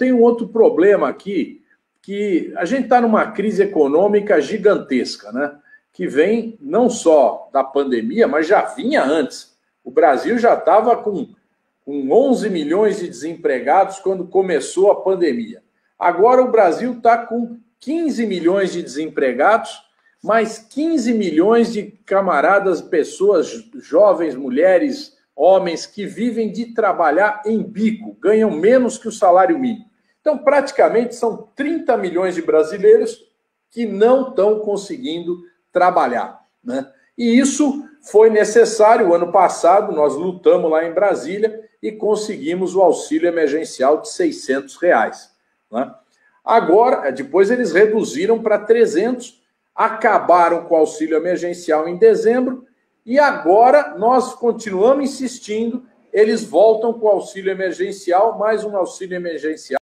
tem um outro problema aqui, que a gente está numa crise econômica gigantesca, né? Que vem não só da pandemia, mas já vinha antes. O Brasil já estava com, com 11 milhões de desempregados quando começou a pandemia. Agora o Brasil está com 15 milhões de desempregados, mais 15 milhões de camaradas, pessoas jovens, mulheres, homens que vivem de trabalhar em bico, ganham menos que o salário mínimo. Então, praticamente são 30 milhões de brasileiros que não estão conseguindo trabalhar. Né? E isso foi necessário. ano passado, nós lutamos lá em Brasília e conseguimos o auxílio emergencial de 600 reais. Né? Agora, depois eles reduziram para 300, acabaram com o auxílio emergencial em dezembro e agora nós continuamos insistindo, eles voltam com o auxílio emergencial, mais um auxílio emergencial